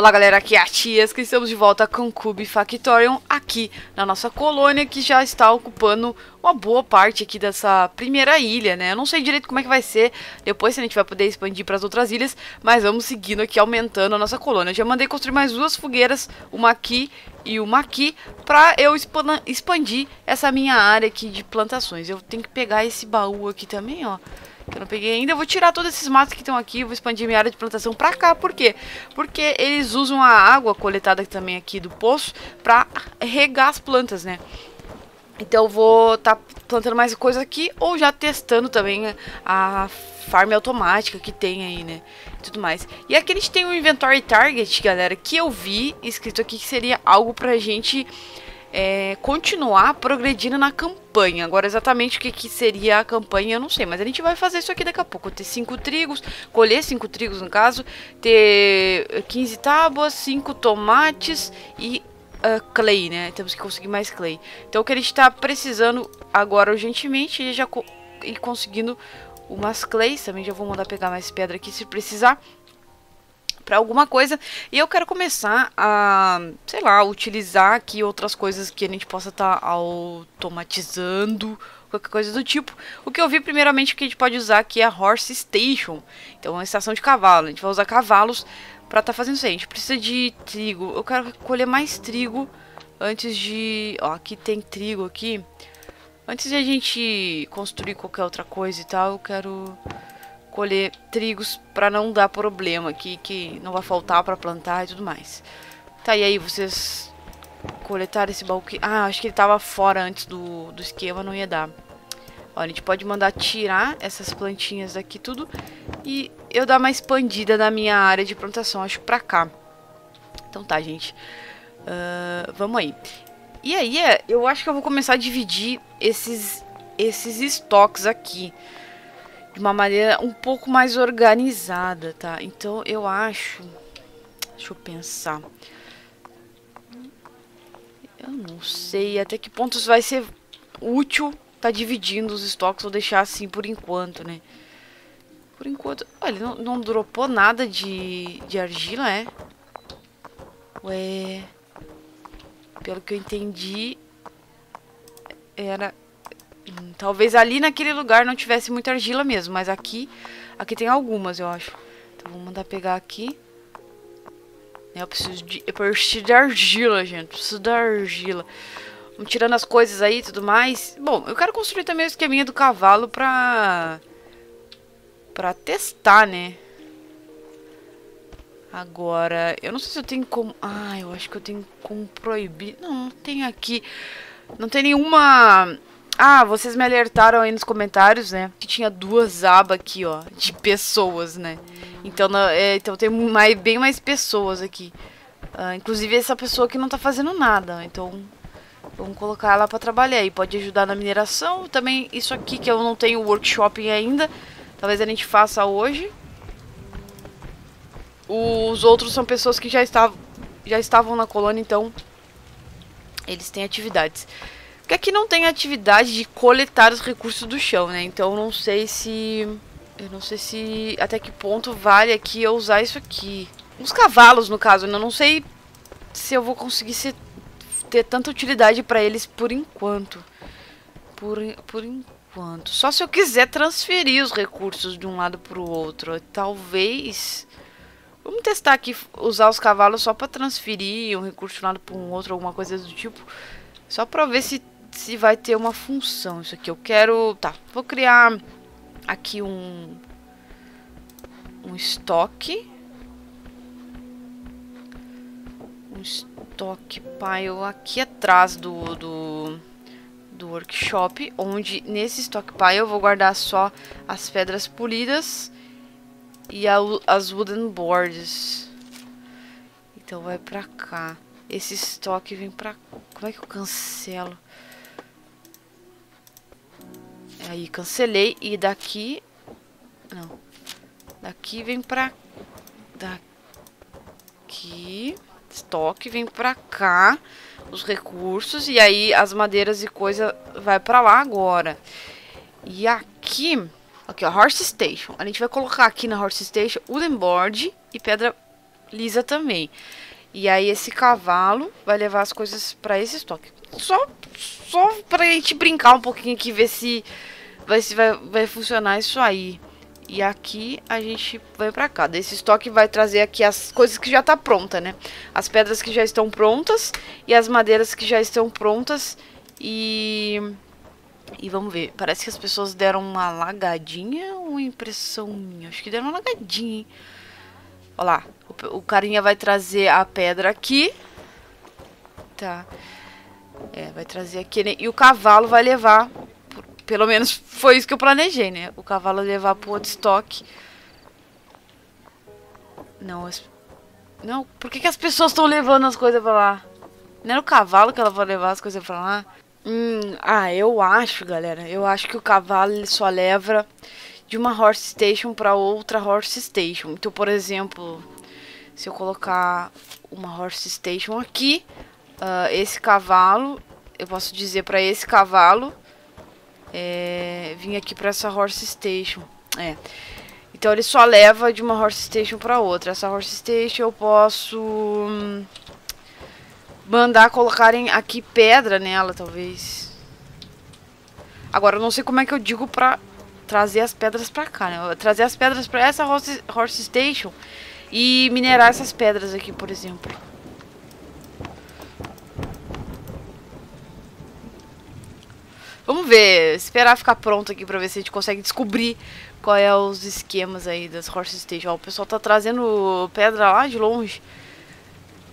Olá galera, aqui é a Tiesca, estamos de volta com Cube Factorium aqui na nossa colônia que já está ocupando uma boa parte aqui dessa primeira ilha, né? Eu não sei direito como é que vai ser depois se a gente vai poder expandir para as outras ilhas, mas vamos seguindo aqui aumentando a nossa colônia. Eu já mandei construir mais duas fogueiras, uma aqui e uma aqui, para eu expandir essa minha área aqui de plantações. Eu tenho que pegar esse baú aqui também, ó que eu não peguei ainda. Eu vou tirar todos esses matos que estão aqui, vou expandir minha área de plantação pra cá. Por quê? Porque eles usam a água coletada também aqui do poço pra regar as plantas, né? Então eu vou estar tá plantando mais coisa aqui ou já testando também a farm automática que tem aí, né? Tudo mais. E aqui a gente tem um inventory target, galera, que eu vi escrito aqui que seria algo pra gente é, continuar progredindo na campanha. Agora, exatamente o que, que, seria a campanha, eu não sei, mas a gente vai fazer isso aqui daqui a pouco. Ter cinco trigos, colher cinco trigos no caso, ter 15 tábuas, cinco tomates e uh, clay, né? Temos que conseguir mais clay. Então, o que a gente está precisando agora urgentemente é já co ir conseguindo umas clays. Também já vou mandar pegar mais pedra aqui se precisar para alguma coisa. E eu quero começar a, sei lá, utilizar aqui outras coisas que a gente possa estar tá automatizando, qualquer coisa do tipo. O que eu vi primeiramente que a gente pode usar aqui é a Horse Station. Então, uma estação de cavalo. A gente vai usar cavalos para estar tá fazendo isso aí. A gente precisa de trigo. Eu quero colher mais trigo antes de... Ó, aqui tem trigo aqui. Antes de a gente construir qualquer outra coisa e tal, eu quero colher trigos para não dar problema aqui, que não vai faltar para plantar e tudo mais. Tá, e aí vocês coletaram esse baú que... Ah, acho que ele tava fora antes do, do esquema, não ia dar. Ó, a gente pode mandar tirar essas plantinhas aqui tudo e eu dar uma expandida na minha área de plantação, acho pra cá. Então tá, gente. Uh, vamos aí. E aí, é, eu acho que eu vou começar a dividir esses, esses estoques aqui de uma maneira um pouco mais organizada, tá? Então eu acho. Deixa eu pensar. Eu não sei até que ponto isso vai ser útil tá dividindo os estoques ou deixar assim por enquanto, né? Por enquanto. Olha, não, não dropou nada de, de argila, é? Ué. Pelo que eu entendi. Era Talvez ali naquele lugar não tivesse muita argila mesmo, mas aqui, aqui tem algumas, eu acho. Então vou mandar pegar aqui. Eu preciso de, eu preciso de argila, gente. Preciso da argila. Vamos tirando as coisas aí e tudo mais. Bom, eu quero construir também o esqueminha do cavalo pra... Pra testar, né? Agora, eu não sei se eu tenho como... Ah, eu acho que eu tenho como proibir... Não, não tem aqui... Não tem nenhuma ah, vocês me alertaram aí nos comentários, né? Que tinha duas abas aqui, ó, de pessoas, né? Então, é, então tem mais, bem mais pessoas aqui. Uh, inclusive essa pessoa que não tá fazendo nada. Então, vamos colocar ela para trabalhar e pode ajudar na mineração. Também isso aqui que eu não tenho workshop ainda. Talvez a gente faça hoje. Os outros são pessoas que já estavam, já estavam na colônia, então eles têm atividades. Porque aqui não tem atividade de coletar os recursos do chão, né? Então não sei se... Eu não sei se... Até que ponto vale aqui eu usar isso aqui. Os cavalos, no caso, né? Eu não sei se eu vou conseguir ser, ter tanta utilidade para eles por enquanto. Por, por enquanto. Só se eu quiser transferir os recursos de um lado para o outro. Talvez... Vamos testar aqui, usar os cavalos só para transferir um recurso de um lado para um outro, alguma coisa do tipo. Só para ver se se vai ter uma função isso aqui. Eu quero... Tá, vou criar aqui um... Um estoque. Um estoque pile aqui atrás do... do do workshop, onde nesse stockpile eu vou guardar só as pedras polidas e a, as wooden boards. Então vai pra cá. Esse estoque vem pra... Como é que eu cancelo? Aí cancelei e daqui... Não. Daqui vem pra... Daqui... Estoque vem pra cá. Os recursos. E aí as madeiras e coisa vai pra lá agora. E aqui... Aqui, ó, Horse Station. A gente vai colocar aqui na Horse Station wooden board e pedra lisa também. E aí esse cavalo vai levar as coisas para esse estoque. Só, só pra gente brincar um pouquinho aqui, ver se vai, vai, vai funcionar isso aí. E aqui a gente vai pra cá. Desse estoque vai trazer aqui as coisas que já tá pronta, né? As pedras que já estão prontas e as madeiras que já estão prontas. E... E vamos ver. Parece que as pessoas deram uma lagadinha ou impressão minha? Acho que deram uma lagadinha, hein? Olha lá. O, o carinha vai trazer a pedra aqui. Tá. É, vai trazer aqui, né? E o cavalo vai levar pelo menos foi isso que eu planejei, né? O cavalo levar pro outro estoque. Não, as... não, por que, que as pessoas estão levando as coisas pra lá? Não era o cavalo que ela vai levar as coisas pra lá? Hum, ah, eu acho, galera. Eu acho que o cavalo ele só leva de uma horse station para outra horse station. Então, por exemplo, se eu colocar uma horse station aqui, uh, esse cavalo, eu posso dizer para esse cavalo é, vim aqui para essa horse station. É. Então ele só leva de uma horse station para outra. Essa horse station eu posso hum, mandar colocarem aqui pedra nela, talvez. Agora eu não sei como é que eu digo pra trazer as pedras pra cá, né? Trazer as pedras pra essa horse, horse station e minerar essas pedras aqui, por exemplo. Vamos ver, esperar ficar pronto aqui pra ver se a gente consegue descobrir qual é os esquemas aí das Horse Station. Ó, o pessoal tá trazendo pedra lá de longe.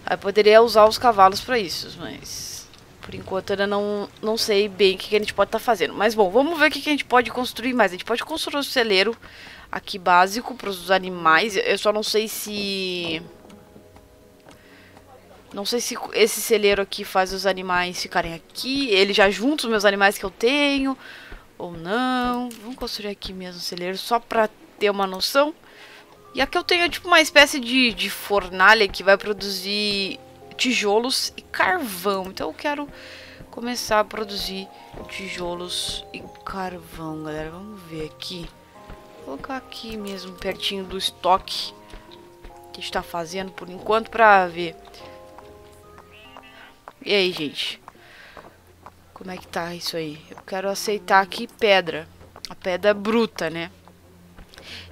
Aí poderia usar os cavalos pra isso, mas... Por enquanto ainda não, não sei bem o que, que a gente pode estar tá fazendo. Mas bom, vamos ver o que, que a gente pode construir mais. A gente pode construir um celeiro aqui básico para os animais. Eu só não sei se... Não sei se esse celeiro aqui faz os animais ficarem aqui. Ele já junta os meus animais que eu tenho. Ou não. Vamos construir aqui mesmo o celeiro só pra ter uma noção. E aqui eu tenho tipo uma espécie de, de fornalha que vai produzir tijolos e carvão. Então eu quero começar a produzir tijolos e carvão, galera. Vamos ver aqui. Vou colocar aqui mesmo, pertinho do estoque que a gente tá fazendo por enquanto pra ver. E aí, gente? Como é que tá isso aí? Eu quero aceitar aqui pedra. A pedra bruta, né?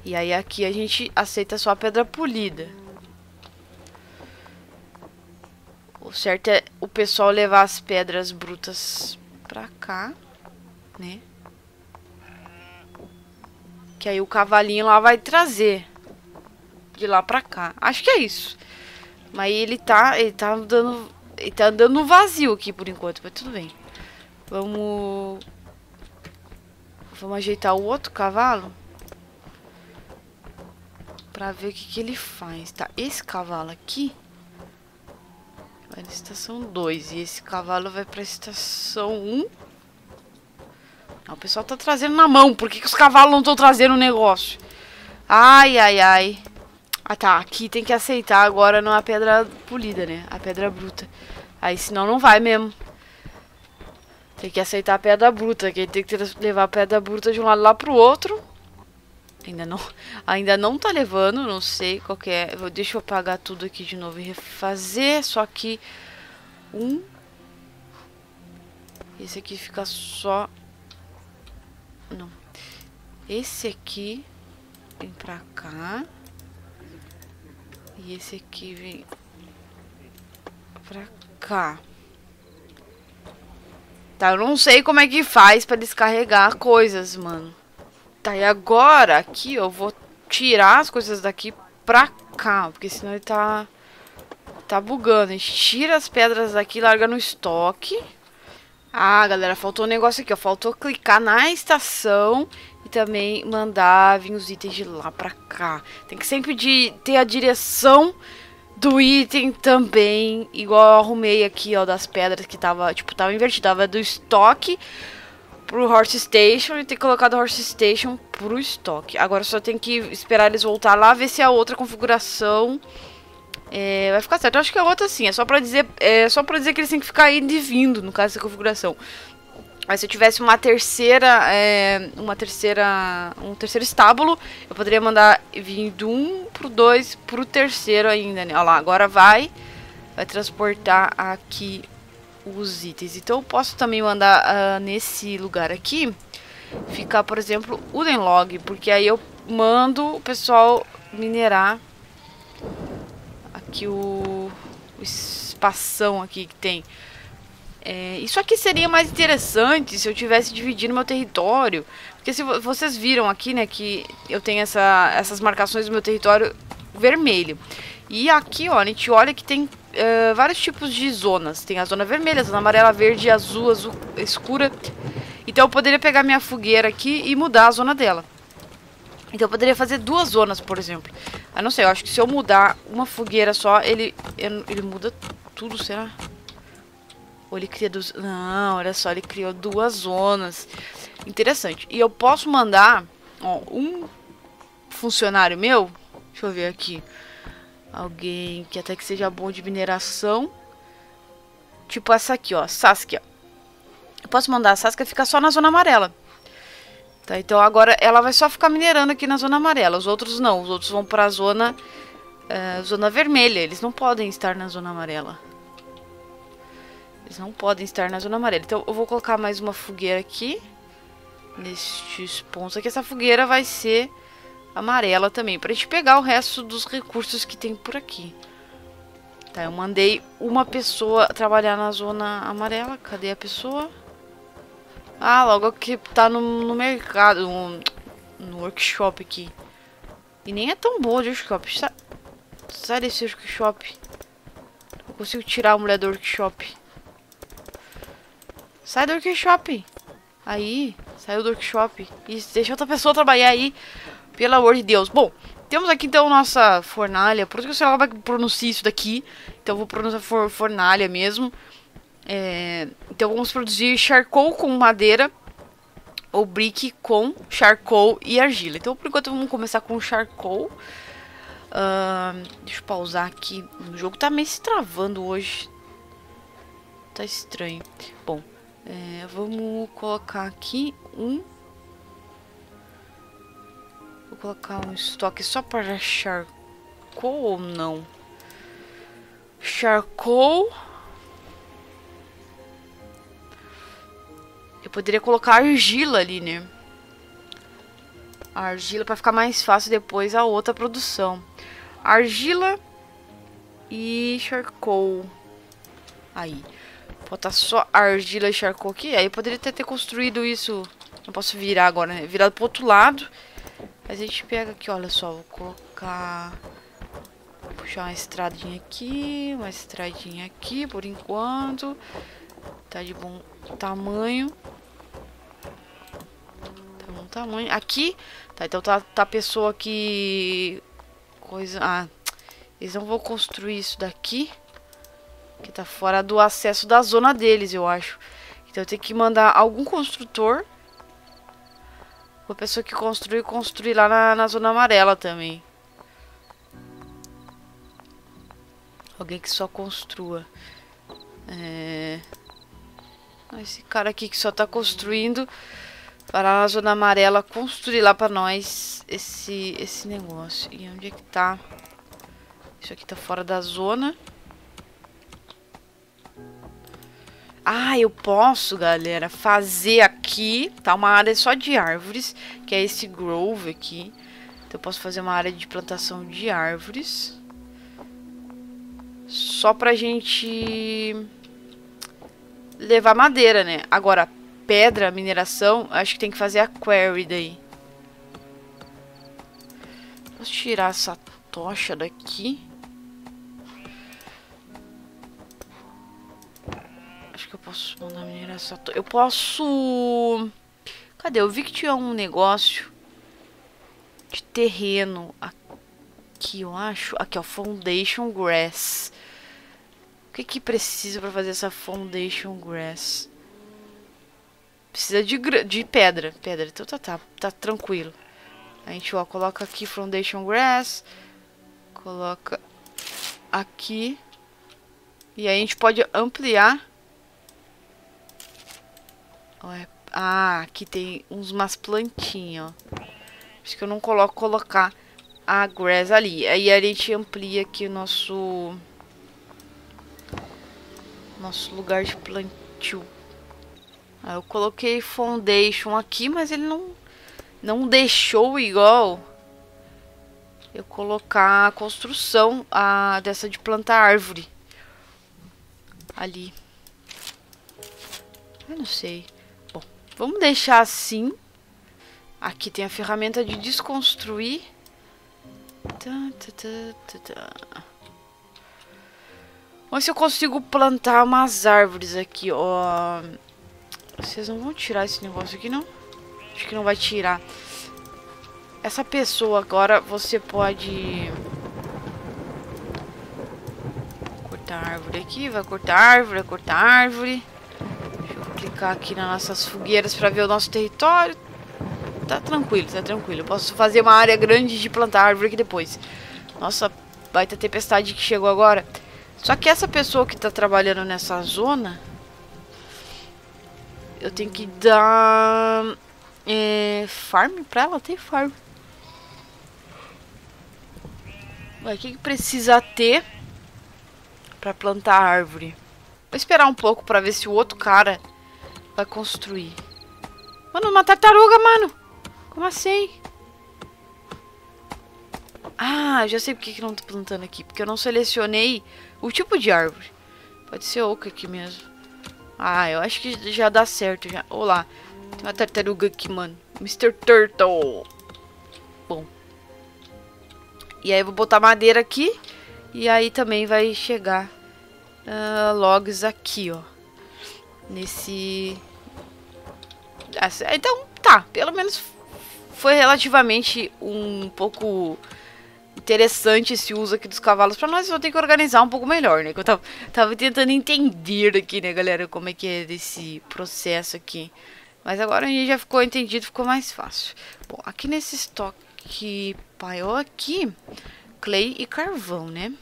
E aí aqui a gente aceita só a pedra polida. O certo é o pessoal levar as pedras brutas pra cá, né? Que aí o cavalinho lá vai trazer de lá pra cá. Acho que é isso. Mas ele tá, ele tá dando ele tá andando vazio aqui por enquanto, mas tudo bem. Vamos... Vamos ajeitar o outro cavalo. Pra ver o que, que ele faz. Tá, esse cavalo aqui... Vai na estação 2. E esse cavalo vai pra estação 1. Um. o pessoal tá trazendo na mão. Por que, que os cavalos não estão trazendo o negócio? Ai, ai, ai. Ah tá, aqui tem que aceitar agora não a pedra polida, né? A pedra bruta. Aí senão não vai mesmo. Tem que aceitar a pedra bruta, que tem que levar a pedra bruta de um lado lá pro outro. Ainda não, ainda não tá levando, não sei qual que é. Deixa eu apagar tudo aqui de novo e refazer. Só que um. Esse aqui fica só. Não. Esse aqui vem pra cá. E esse aqui vem pra cá. Tá, eu não sei como é que faz pra descarregar coisas, mano. Tá, e agora aqui eu vou tirar as coisas daqui pra cá, porque senão ele tá... Tá bugando. A gente tira as pedras daqui, larga no estoque. Ah, galera, faltou um negócio aqui, ó. Faltou clicar na estação e também mandar vir os itens de lá pra cá. Tem que sempre de ter a direção do item também, igual eu arrumei aqui, ó, das pedras que tava, tipo, tava invertido. Tava do estoque pro Horse Station e ter colocado o Horse Station pro estoque. Agora só tem que esperar eles voltar lá, ver se a outra configuração é, vai ficar certo. Eu acho que a outra sim, é só pra dizer, é só pra dizer que eles têm que ficar indo e vindo, no caso dessa configuração. Mas se eu tivesse uma terceira, é, uma terceira, um terceiro estábulo, eu poderia mandar vir do 1 pro 2 pro terceiro ainda, né? Olha lá, agora vai, vai transportar aqui os itens. Então eu posso também mandar uh, nesse lugar aqui, ficar, por exemplo, o Denlog, porque aí eu mando o pessoal minerar aqui o, o espação aqui que tem. É, isso aqui seria mais interessante se eu tivesse dividindo meu território. Porque se vocês viram aqui, né, que eu tenho essa, essas marcações do meu território vermelho. E aqui, ó, a gente olha que tem uh, vários tipos de zonas. Tem a zona vermelha, a zona amarela, verde, azul, azul escura. Então eu poderia pegar minha fogueira aqui e mudar a zona dela. Então eu poderia fazer duas zonas, por exemplo. Eu não sei, eu acho que se eu mudar uma fogueira só, ele, ele muda tudo, será? Ou ele cria duas... Não, olha só, ele criou duas zonas. Interessante. E eu posso mandar, ó, um funcionário meu, deixa eu ver aqui, alguém que até que seja bom de mineração, tipo essa aqui, ó, Saskia. Eu posso mandar a Saskia ficar só na zona amarela. Tá, então agora ela vai só ficar minerando aqui na zona amarela. Os outros não, os outros vão para a zona, uh, zona vermelha. Eles não podem estar na zona amarela. Eles não podem estar na zona amarela. Então eu vou colocar mais uma fogueira aqui. Nestes pontos aqui. Essa fogueira vai ser amarela também. Pra gente pegar o resto dos recursos que tem por aqui. Tá, eu mandei uma pessoa trabalhar na zona amarela. Cadê a pessoa? Ah, logo que tá no, no mercado. No, no, workshop aqui. E nem é tão boa de workshop. Sai, sai desse workshop. Eu consigo tirar a mulher do workshop. Sai do workshop. Aí, saiu do workshop. E deixa outra pessoa trabalhar aí. Pelo amor de Deus. Bom, temos aqui então nossa fornalha. Por isso que o senhor vai pronunciar isso daqui. Então eu vou pronunciar for, fornalha mesmo. É, então vamos produzir charcoal com madeira. Ou brick com charcoal e argila. Então por enquanto vamos começar com charcoal. Uh, deixa eu pausar aqui. O jogo tá meio se travando hoje. Tá estranho. Bom, é, vamos colocar aqui um... Vou colocar um estoque só para charcoal ou não? Charcoal... Eu poderia colocar argila ali, né? argila para ficar mais fácil depois a outra produção. Argila e charcoal. Aí. Botar só argila e charcoal aqui. Aí eu poderia ter, ter construído isso. Não posso virar agora, né? Virado pro outro lado. Mas a gente pega aqui, olha só. Vou colocar... Vou puxar uma estradinha aqui. Uma estradinha aqui, por enquanto. Tá de bom tamanho. Tá bom tamanho. Aqui. Tá, então tá, tá a pessoa que... Coisa... Ah... Eles não vão construir isso daqui. Que tá fora do acesso da zona deles, eu acho. Então eu tenho que mandar algum construtor. Uma pessoa que construir, construir lá na, na zona amarela também. Alguém que só construa. É... Esse cara aqui que só tá construindo para na zona amarela construir lá para nós esse, esse negócio. E onde é que tá? Isso aqui tá fora da zona. Ah, eu posso, galera, fazer aqui, tá? Uma área só de árvores, que é esse grove aqui. Então eu posso fazer uma área de plantação de árvores. Só pra gente levar madeira, né? Agora, pedra, mineração, acho que tem que fazer a quarry daí. Posso tirar essa tocha daqui. Que eu posso mandar mineração? Eu posso... Cadê? Eu vi que tinha um negócio de terreno aqui, eu acho. Aqui, ó, Foundation Grass. O que que precisa para fazer essa Foundation Grass? Precisa de, de pedra, pedra. Então tá, tá, tá tranquilo. A gente, ó, coloca aqui Foundation Grass. Coloca aqui. E aí a gente pode ampliar Ué, ah, aqui tem uns, umas plantinhas, ó. Acho que eu não coloco colocar a grass ali. Aí a gente amplia aqui o nosso... Nosso lugar de plantio. Aí eu coloquei foundation aqui, mas ele não, não deixou igual eu colocar a construção a, dessa de plantar árvore. Ali. Eu não sei. Vamos deixar assim. Aqui tem a ferramenta de desconstruir. Vamos ver se eu consigo plantar umas árvores aqui, ó. Vocês não vão tirar esse negócio aqui, não? Acho que não vai tirar. Essa pessoa agora, você pode... Cortar árvore aqui, vai cortar árvore, vai cortar árvore. Clicar aqui nas nossas fogueiras para ver o nosso território. Tá tranquilo, tá tranquilo. Posso fazer uma área grande de plantar árvore aqui depois. Nossa, baita tempestade que chegou agora. Só que essa pessoa que tá trabalhando nessa zona... Eu tenho que dar... É, farm pra ela? Tem farm. O que, que precisa ter para plantar árvore? Vou esperar um pouco para ver se o outro cara vai construir. Mano, uma tartaruga, mano. Como assim? Ah, já sei por que, que não tô plantando aqui. Porque eu não selecionei o tipo de árvore. Pode ser oca aqui mesmo. Ah, eu acho que já dá certo. Já. Olá. Tem uma tartaruga aqui, mano. Mr. Turtle. Bom. E aí eu vou botar madeira aqui. E aí também vai chegar uh, logs aqui, ó. Nesse... Então, tá. Pelo menos foi relativamente um pouco interessante esse uso aqui dos cavalos para nós. Eu tenho que organizar um pouco melhor, né? Que eu tava, tava tentando entender aqui, né, galera, como é que é esse processo aqui. Mas agora a gente já ficou entendido, ficou mais fácil. Bom, aqui nesse estoque que paiou aqui, clay e carvão, né?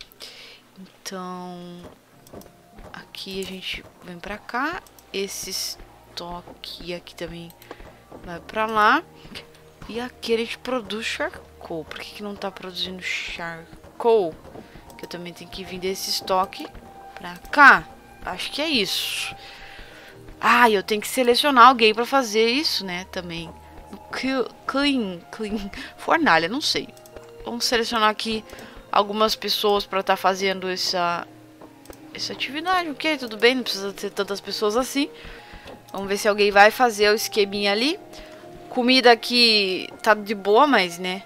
Então, aqui a gente vem pra cá. Esse estoque aqui também vai pra lá. E aqui a gente produz charcoal. Por que, que não tá produzindo charcoal? Que eu também tenho que vir desse estoque pra cá. Acho que é isso. Ah, eu tenho que selecionar alguém pra fazer isso, né? Também. Clean, clean, fornalha, não sei. Vamos selecionar aqui algumas pessoas para estar tá fazendo essa, essa atividade, ok? Tudo bem, não precisa ter tantas pessoas assim. Vamos ver se alguém vai fazer o esqueminha ali. Comida aqui tá de boa, mas, né?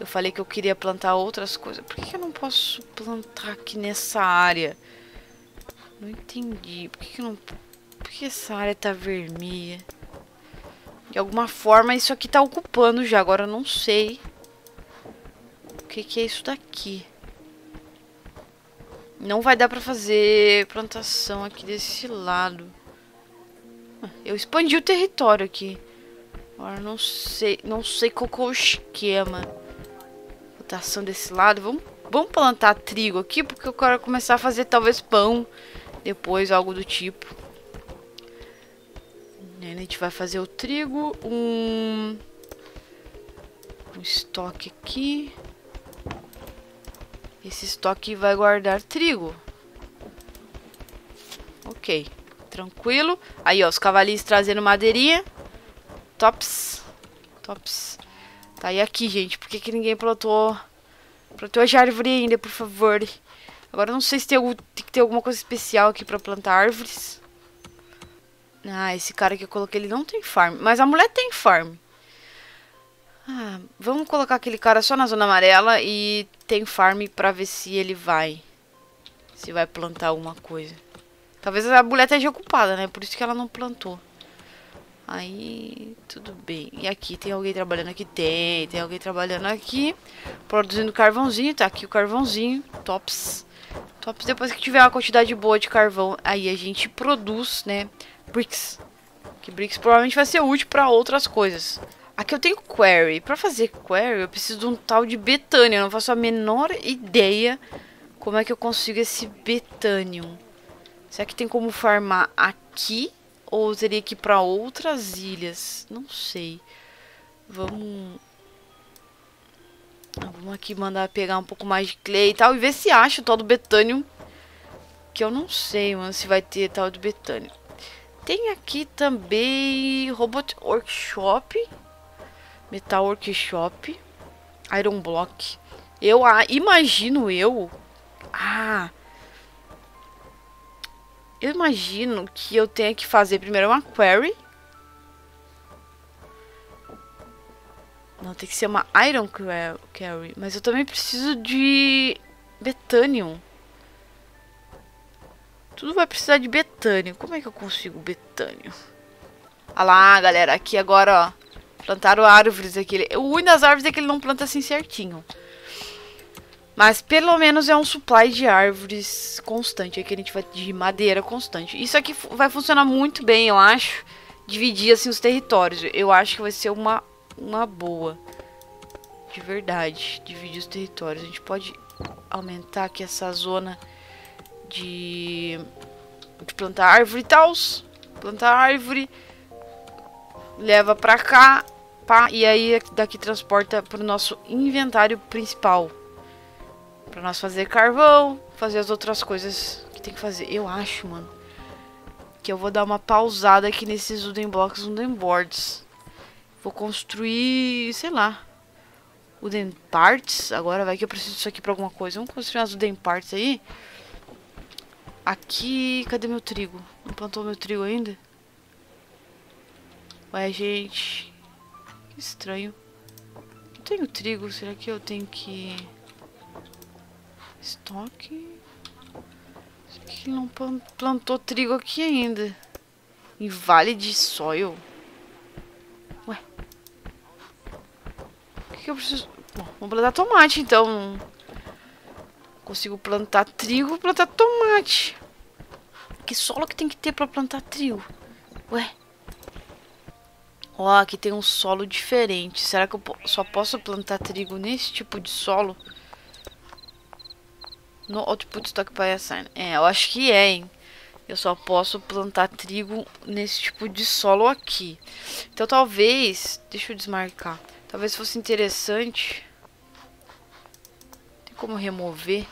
Eu falei que eu queria plantar outras coisas. Por que, que eu não posso plantar aqui nessa área? Não entendi. Por que, que não... Por que essa área tá vermelha? De alguma forma isso aqui tá ocupando já, agora eu não sei. O que que é isso daqui? Não vai dar pra fazer plantação aqui desse lado. Eu expandi o território aqui. Agora não sei, não sei qual é o esquema. Plantação desse lado. Vamos, vamos plantar trigo aqui, porque eu quero começar a fazer talvez pão. Depois, algo do tipo. A gente vai fazer o trigo, um, um estoque aqui. Esse estoque vai guardar trigo. Ok, tranquilo. Aí, ó, os cavalinhos trazendo madeirinha. Tops. Tops. Tá, e aqui, gente? Por que, que ninguém plantou... Plantou a árvore ainda, por favor? Agora não sei se tem, algum, tem que ter alguma coisa especial aqui pra plantar árvores. Ah, esse cara que eu coloquei, ele não tem farm. Mas a mulher tem farm. Ah, vamos colocar aquele cara só na zona amarela e tem farm pra ver se ele vai. Se vai plantar alguma coisa. Talvez a mulher esteja ocupada, né? Por isso que ela não plantou. Aí, tudo bem. E aqui, tem alguém trabalhando aqui? Tem, tem alguém trabalhando aqui. Produzindo carvãozinho, tá aqui o carvãozinho. Tops. Tops, depois que tiver uma quantidade boa de carvão, aí a gente produz, né? Bricks. Que Bricks provavelmente vai ser útil para outras coisas. Aqui eu tenho Query. Para fazer Query eu preciso de um tal de Betanium. Eu não faço a menor ideia como é que eu consigo esse Betanium. Será que tem como farmar aqui? Ou teria que ir pra outras ilhas? Não sei. Vamos... Ah, vamos aqui mandar pegar um pouco mais de clay e tal. E ver se acha o tal do betânio. Que eu não sei, mano, se vai ter tal do betânio. Tem aqui também Robot Workshop. Metal Workshop. Iron Block. Eu ah, imagino eu. Ah. Eu imagino que eu tenha que fazer primeiro uma query. Não, tem que ser uma Iron Query. Mas eu também preciso de Betanium. Tudo vai precisar de betânio. Como é que eu consigo betânio? Olha lá, galera. Aqui agora, ó. Plantaram árvores aqui. O ruim das árvores é que ele não planta assim certinho. Mas pelo menos é um supply de árvores constante. Aqui a gente vai de madeira constante. Isso aqui vai funcionar muito bem, eu acho. Dividir assim os territórios. Eu acho que vai ser uma, uma boa. De verdade. Dividir os territórios. A gente pode aumentar aqui essa zona de, de plantar árvore e tal. Plantar árvore. Leva pra cá. E aí daqui transporta pro nosso inventário principal. Pra nós fazer carvão. Fazer as outras coisas que tem que fazer. Eu acho, mano. Que eu vou dar uma pausada aqui nesses wooden blocks, wooden boards. Vou construir, sei lá. Wooden parts. Agora vai que eu preciso disso aqui pra alguma coisa. Vamos construir umas wooden parts aí. Aqui, cadê meu trigo? Não plantou meu trigo ainda? Ué, gente. Estranho. Não tenho trigo, será que eu tenho que... Estoque... Será que ele não plantou trigo aqui ainda? Em Vale de Soil? Ué. O que, que eu preciso... Bom, vamos plantar tomate, então consigo plantar trigo, plantar tomate. Que solo que tem que ter para plantar trigo? Ué. Ó, aqui tem um solo diferente. Será que eu só posso plantar trigo nesse tipo de solo? No output stock by assign. É, eu acho que é, hein. Eu só posso plantar trigo nesse tipo de solo aqui. Então talvez... Deixa eu desmarcar. Talvez fosse interessante... Tem como remover?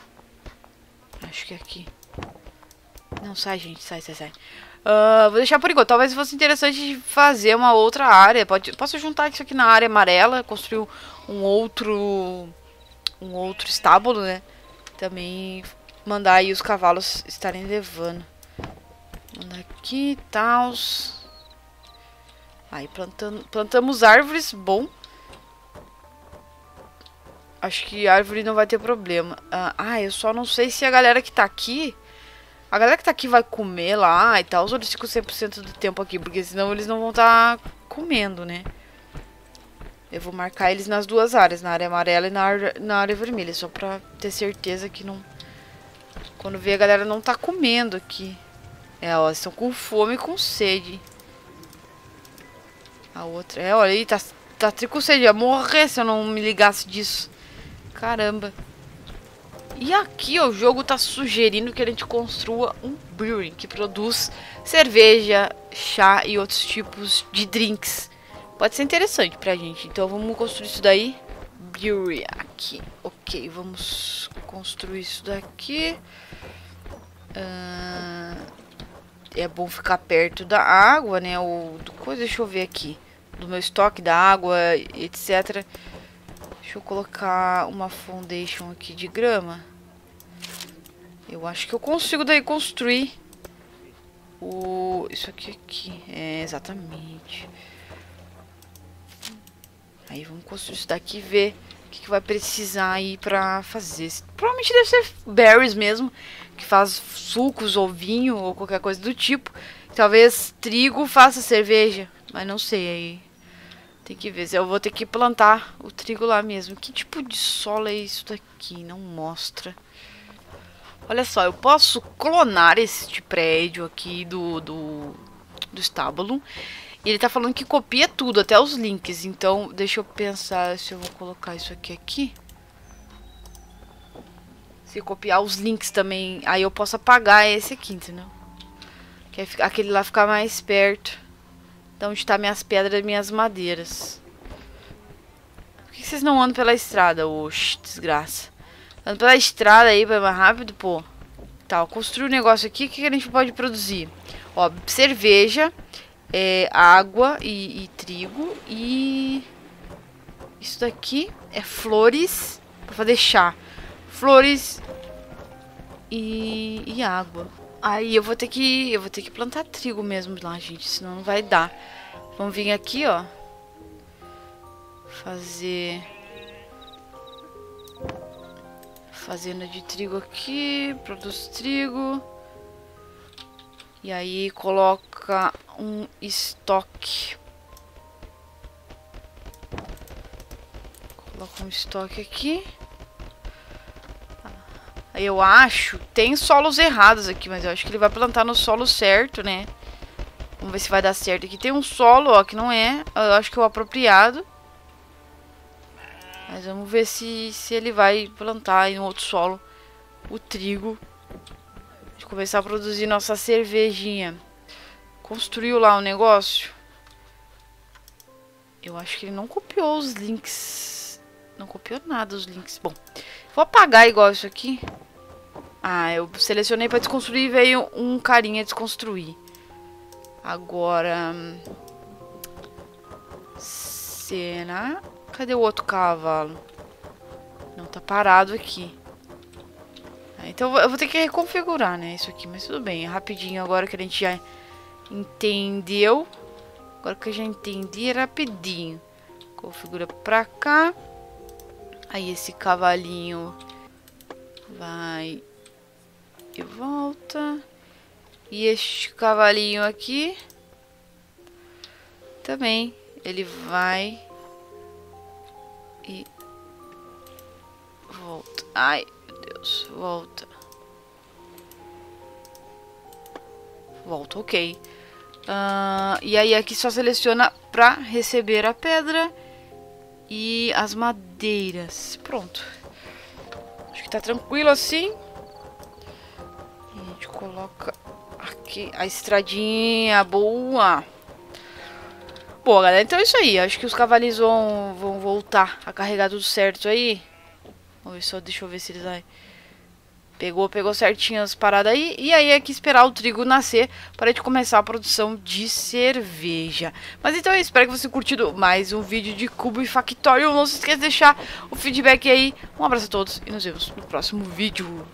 Acho que é aqui. Não, sai, gente. Sai, sai, sai. Uh, vou deixar por enquanto. Talvez fosse interessante fazer uma outra área. Pode, posso juntar isso aqui na área amarela. Construir um outro... Um outro estábulo, né? Também mandar aí os cavalos estarem levando. Mandar aqui, tal. Aí plantando, plantamos árvores, bom. Acho que árvore não vai ter problema. Ah, ah, eu só não sei se a galera que tá aqui... A galera que tá aqui vai comer lá e tal, ou eles ficam 100% do tempo aqui, porque senão eles não vão estar tá comendo, né? Eu vou marcar eles nas duas áreas, na área amarela e na área, na área vermelha, só pra ter certeza que não... Quando vê a galera não tá comendo aqui. É, ó, estão com fome e com sede. A outra, é, olha aí, tá, tá sede, ia morrer se eu não me ligasse disso. Caramba. E aqui ó, o jogo tá sugerindo que a gente construa um brewing que produz cerveja, chá e outros tipos de drinks. Pode ser interessante pra gente. Então vamos construir isso daí. Brewery aqui. Ok, vamos construir isso daqui. Uh, é bom ficar perto da água, né? O, do coisa, deixa eu ver aqui. Do meu estoque da água, etc. Deixa eu colocar uma foundation aqui de grama. Eu acho que eu consigo daí construir o... Isso aqui aqui. É, exatamente. Aí vamos construir isso daqui e ver o que, que vai precisar aí pra fazer. Provavelmente deve ser berries mesmo, que faz sucos ou vinho ou qualquer coisa do tipo. Talvez trigo faça cerveja, mas não sei aí. Tem que ver. Eu vou ter que plantar o trigo lá mesmo. Que tipo de solo é isso daqui? Não mostra. Olha só, eu posso clonar este prédio aqui do, do, do estábulo. E ele tá falando que copia tudo, até os links. Então, deixa eu pensar se eu vou colocar isso aqui aqui. Se copiar os links também, aí eu posso apagar esse aqui, entendeu? Que aquele lá ficar mais perto. Então onde tá minhas pedras e minhas madeiras. Por que vocês não andam pela estrada? Oxi, desgraça. Andando pela estrada aí, vai mais rápido, pô. Tá, ó, construir um negócio aqui. O que, que a gente pode produzir? Ó, cerveja, é, água e, e trigo. E... Isso daqui é flores pra fazer chá. Flores e, e água. Aí eu vou ter que eu vou ter que plantar trigo mesmo lá, gente, senão não vai dar. Vamos vir aqui, ó. Fazer fazenda de trigo aqui, produz trigo. E aí coloca um estoque. Coloca um estoque aqui. Eu acho. Tem solos errados aqui, mas eu acho que ele vai plantar no solo certo, né? Vamos ver se vai dar certo. Aqui tem um solo, ó, que não é. Eu acho que é o apropriado. Mas vamos ver se, se ele vai plantar em outro solo o trigo. De começar a produzir nossa cervejinha. Construiu lá o um negócio. Eu acho que ele não copiou os links. Não copiou nada os links. Bom, vou apagar igual isso aqui. Ah, eu selecionei para desconstruir e veio um carinha desconstruir. Agora... Será? Cadê o outro cavalo? Não, tá parado aqui. Ah, então eu vou ter que reconfigurar, né, isso aqui. Mas tudo bem, rapidinho agora que a gente já entendeu. Agora que eu já entendi, é rapidinho. Configura pra cá. Aí esse cavalinho vai e volta. E este cavalinho aqui também ele vai Ai, meu Deus, volta. Volta, ok. Uh, e aí aqui só seleciona para receber a pedra e as madeiras. Pronto. Acho que tá tranquilo assim gente coloca aqui a estradinha boa. Boa, galera. Então é isso aí. Acho que os cavalinhos vão, vão voltar a carregar tudo certo aí. Só, deixa eu ver se eles aí. Pegou, pegou certinho as paradas aí. E aí é que esperar o trigo nascer para a gente começar a produção de cerveja. Mas então eu espero que você curtido mais um vídeo de Cubo e Factório. Não se esqueça de deixar o feedback aí. Um abraço a todos e nos vemos no próximo vídeo.